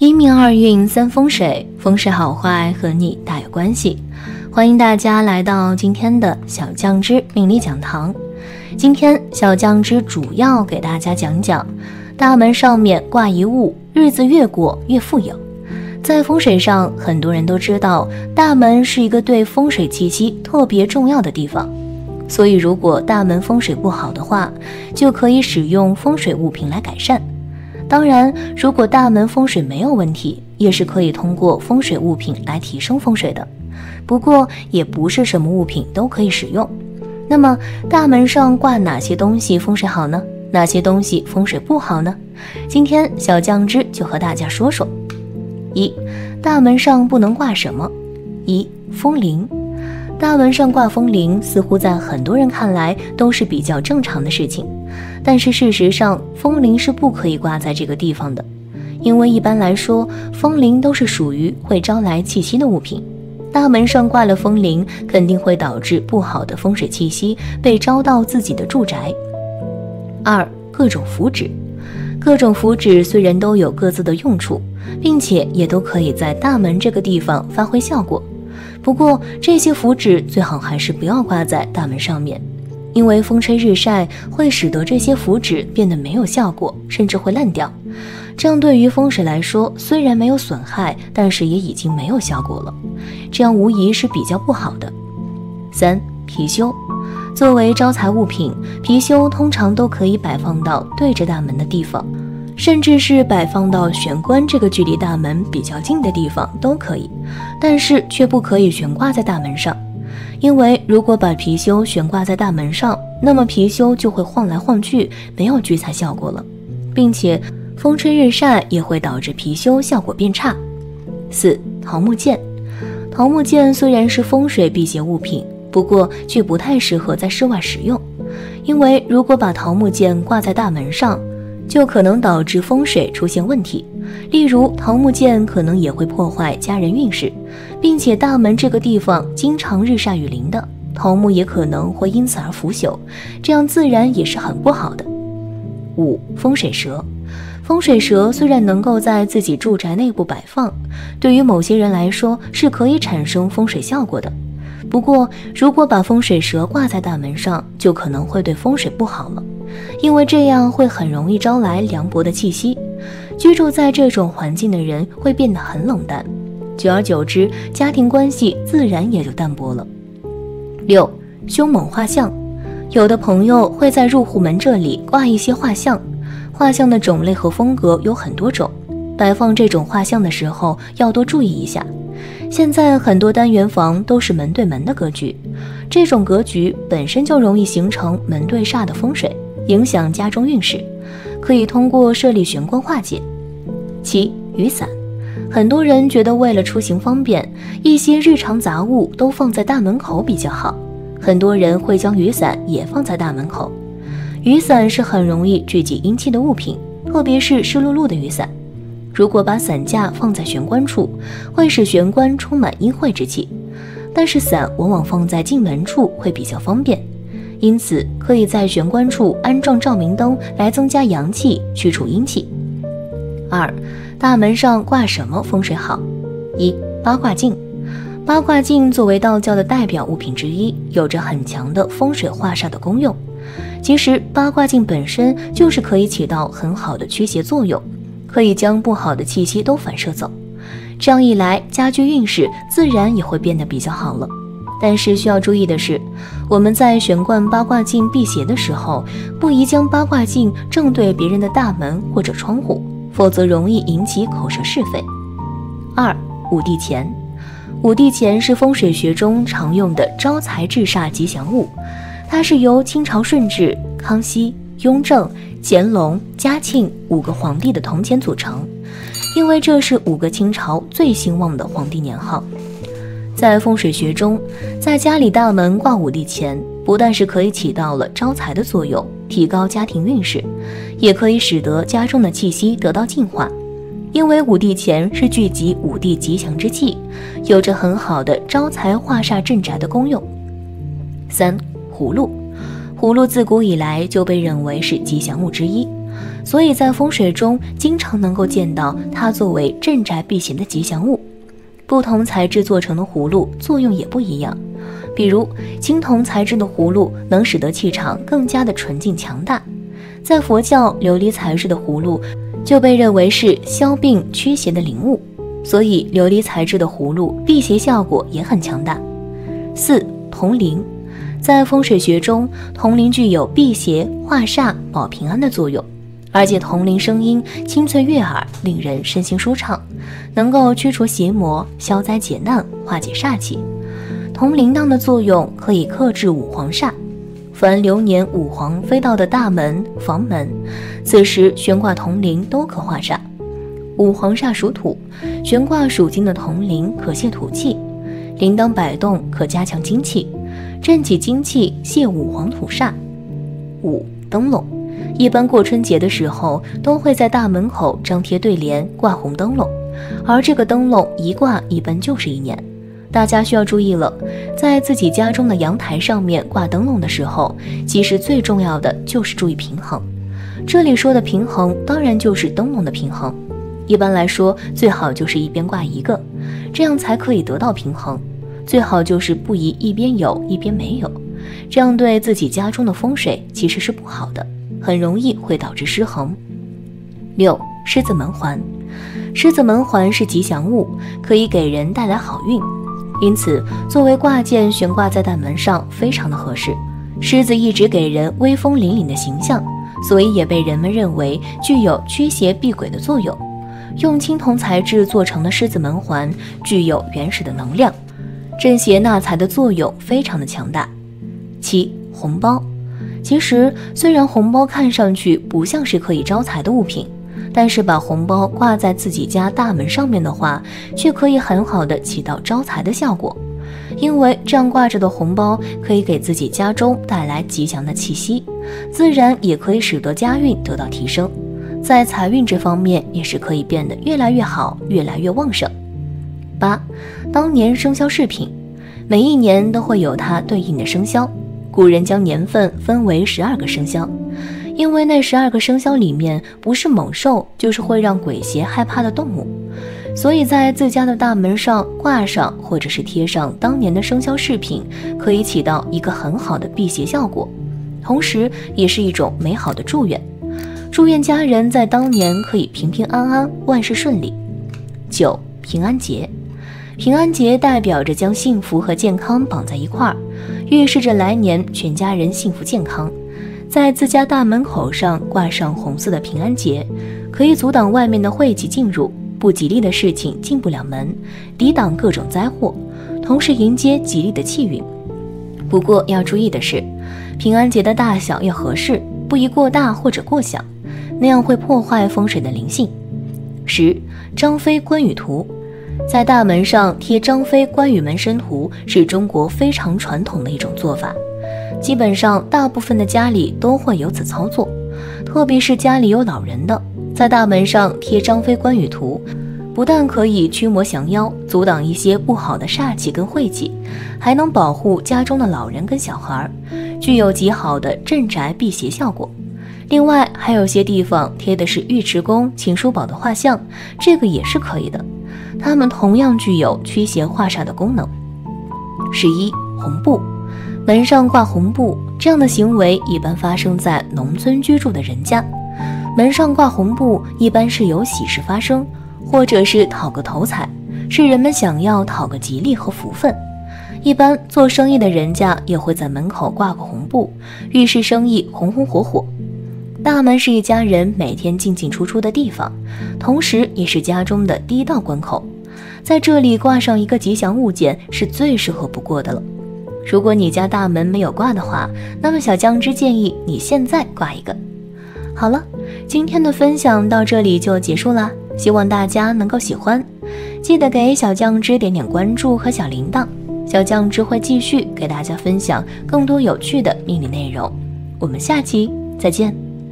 一命二运三风水，风水好坏和你大有关系。欢迎大家来到今天的小酱汁命理讲堂。今天小酱汁主要给大家讲讲，大门上面挂一物，日子越过越富有。在风水上，很多人都知道，大门是一个对风水气息特别重要的地方。所以，如果大门风水不好的话，就可以使用风水物品来改善。当然，如果大门风水没有问题，也是可以通过风水物品来提升风水的。不过，也不是什么物品都可以使用。那么，大门上挂哪些东西风水好呢？哪些东西风水不好呢？今天小酱汁就和大家说说。一，大门上不能挂什么？一，风铃。大门上挂风铃，似乎在很多人看来都是比较正常的事情。但是事实上，风铃是不可以挂在这个地方的，因为一般来说，风铃都是属于会招来气息的物品。大门上挂了风铃，肯定会导致不好的风水气息被招到自己的住宅。二，各种符纸，各种符纸虽然都有各自的用处，并且也都可以在大门这个地方发挥效果。不过这些符纸最好还是不要挂在大门上面，因为风吹日晒会使得这些符纸变得没有效果，甚至会烂掉。这样对于风水来说，虽然没有损害，但是也已经没有效果了。这样无疑是比较不好的。三貔貅，作为招财物品，貔貅通常都可以摆放到对着大门的地方。甚至是摆放到玄关这个距离大门比较近的地方都可以，但是却不可以悬挂在大门上，因为如果把貔貅悬挂在大门上，那么貔貅就会晃来晃去，没有聚财效果了，并且风吹日晒也会导致貔貅效果变差。四桃木剑，桃木剑虽然是风水辟邪物品，不过却不太适合在室外使用，因为如果把桃木剑挂在大门上。就可能导致风水出现问题，例如桃木剑可能也会破坏家人运势，并且大门这个地方经常日晒雨淋的，桃木也可能会因此而腐朽，这样自然也是很不好的。五风水蛇，风水蛇虽然能够在自己住宅内部摆放，对于某些人来说是可以产生风水效果的，不过如果把风水蛇挂在大门上，就可能会对风水不好了。因为这样会很容易招来凉薄的气息，居住在这种环境的人会变得很冷淡，久而久之，家庭关系自然也就淡薄了。六，凶猛画像，有的朋友会在入户门这里挂一些画像，画像的种类和风格有很多种，摆放这种画像的时候要多注意一下。现在很多单元房都是门对门的格局，这种格局本身就容易形成门对煞的风水。影响家中运势，可以通过设立玄关化解。七雨伞，很多人觉得为了出行方便，一些日常杂物都放在大门口比较好。很多人会将雨伞也放在大门口。雨伞是很容易聚集阴气的物品，特别是湿漉漉的雨伞。如果把伞架放在玄关处，会使玄关充满阴晦之气。但是伞往往放在进门处会比较方便。因此，可以在玄关处安装照明灯来增加阳气，去除阴气。二，大门上挂什么风水好？一，八卦镜。八卦镜作为道教的代表物品之一，有着很强的风水化煞的功用。其实，八卦镜本身就是可以起到很好的驱邪作用，可以将不好的气息都反射走。这样一来，家居运势自然也会变得比较好了。但是需要注意的是，我们在悬挂八卦镜辟邪的时候，不宜将八卦镜正对别人的大门或者窗户，否则容易引起口舌是非。二五帝钱，五帝钱是风水学中常用的招财制煞吉祥物，它是由清朝顺治、康熙、雍正、乾隆、嘉庆五个皇帝的铜钱组成，因为这是五个清朝最兴旺的皇帝年号。在风水学中，在家里大门挂五帝钱，不但是可以起到了招财的作用，提高家庭运势，也可以使得家中的气息得到净化。因为五帝钱是聚集五帝吉祥之气，有着很好的招财化煞镇宅的功用。三葫芦，葫芦自古以来就被认为是吉祥物之一。所以在风水中经常能够见到它作为镇宅辟邪的吉祥物。不同材质做成的葫芦作用也不一样，比如青铜材质的葫芦能使得气场更加的纯净强大，在佛教琉璃材质的葫芦就被认为是消病驱邪的灵物，所以琉璃材质的葫芦辟邪效果也很强大。四铜铃，在风水学中，铜铃具有辟邪、化煞、保平安的作用。而且铜铃声音清脆悦耳，令人身心舒畅，能够驱除邪魔、消灾解难、化解煞气。铜铃铛的作用可以克制五黄煞。凡流年五黄飞到的大门、房门，此时悬挂铜铃都可化煞。五黄煞属土，悬挂属金的铜铃可泄土气，铃铛摆动可加强精气，振起精气，泄五黄土煞。五灯笼。一般过春节的时候，都会在大门口张贴对联、挂红灯笼，而这个灯笼一挂一般就是一年。大家需要注意了，在自己家中的阳台上面挂灯笼的时候，其实最重要的就是注意平衡。这里说的平衡，当然就是灯笼的平衡。一般来说，最好就是一边挂一个，这样才可以得到平衡。最好就是不宜一边有一边没有，这样对自己家中的风水其实是不好的。很容易会导致失衡。六狮子门环，狮子门环是吉祥物，可以给人带来好运，因此作为挂件悬挂在大门上非常的合适。狮子一直给人威风凛凛的形象，所以也被人们认为具有驱邪避鬼的作用。用青铜材质做成的狮子门环具有原始的能量，镇邪纳财的作用非常的强大。七红包。其实，虽然红包看上去不像是可以招财的物品，但是把红包挂在自己家大门上面的话，却可以很好的起到招财的效果。因为这样挂着的红包可以给自己家中带来吉祥的气息，自然也可以使得家运得到提升，在财运这方面也是可以变得越来越好，越来越旺盛。八，当年生肖饰品，每一年都会有它对应的生肖。古人将年份分为十二个生肖，因为那十二个生肖里面不是猛兽，就是会让鬼邪害怕的动物，所以在自家的大门上挂上或者是贴上当年的生肖饰品，可以起到一个很好的辟邪效果，同时也是一种美好的祝愿，祝愿家人在当年可以平平安安，万事顺利。九平安节。平安节代表着将幸福和健康绑在一块儿，预示着来年全家人幸福健康。在自家大门口上挂上红色的平安节，可以阻挡外面的晦气进入，不吉利的事情进不了门，抵挡各种灾祸，同时迎接吉利的气运。不过要注意的是，平安节的大小要合适，不宜过大或者过小，那样会破坏风水的灵性。十张飞关羽图。在大门上贴张飞、关羽门神图是中国非常传统的一种做法，基本上大部分的家里都会有此操作，特别是家里有老人的，在大门上贴张飞、关羽图，不但可以驱魔降妖，阻挡一些不好的煞气跟晦气，还能保护家中的老人跟小孩，具有极好的镇宅辟邪效果。另外，还有些地方贴的是尉迟恭、秦叔宝的画像，这个也是可以的。它们同样具有驱邪化煞的功能。十一红布，门上挂红布，这样的行为一般发生在农村居住的人家。门上挂红布，一般是有喜事发生，或者是讨个头彩，是人们想要讨个吉利和福分。一般做生意的人家也会在门口挂个红布，预示生意红红火火。大门是一家人每天进进出出的地方，同时也是家中的第一道关口，在这里挂上一个吉祥物件是最适合不过的了。如果你家大门没有挂的话，那么小酱汁建议你现在挂一个。好了，今天的分享到这里就结束啦，希望大家能够喜欢，记得给小酱汁点点关注和小铃铛，小酱汁会继续给大家分享更多有趣的命理内容。我们下期再见。